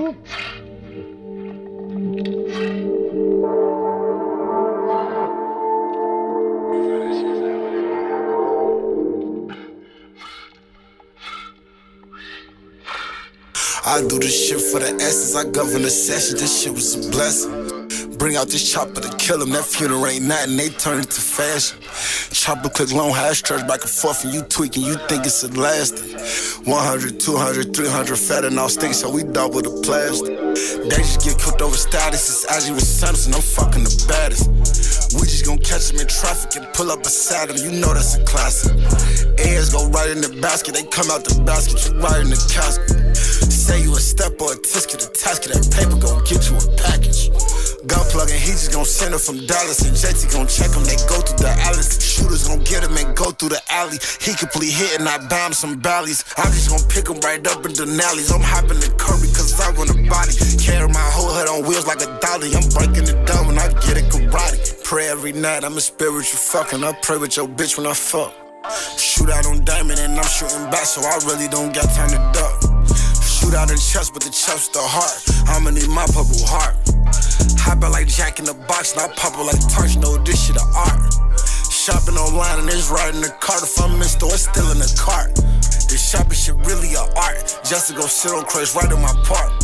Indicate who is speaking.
Speaker 1: I do this shit for the essence. I govern the session. This shit was a blessing. Bring out this chopper to kill him. That funeral ain't nothing. They turn it to fashion. Chopper click long hash church back and forth, and you tweaking. You think it's lasting. 100, 200, 300 fat and all stinks, so we double the plastic. They just get cooked over status. It's Aggie with Samson. I'm fucking the baddest. We just gon' catch him in traffic and pull up beside him. You know that's a classic. Airs go right in the basket. They come out the basket. You right in the casket. Say you a step or a tisket, a tasket, that Plugging, he just gon' send her from Dallas, and JT gon' check him. They go through the alleys, shooters gon' get him and go through the alley. He complete hit and I bound some valleys. I'm just gon' pick him right up in Denali's. I'm hopping the Kirby cause I run a body. Carry my whole head on wheels like a dolly. I'm breaking it down when I get it karate. Pray every night, I'm a spiritual fucking. I pray with your bitch when I fuck. Shoot out on diamond and I'm shooting back, so I really don't got time to duck. Shoot out the chest, but the chest's the heart. I'ma need my purple heart. Hop out like Jack in the box, and I pop it like Tarch. No, this shit a art. Shopping online and it's in the cart. If I'm in store, it's still in the cart. This shopping shit really a art. Just to go sit on crash right in my park.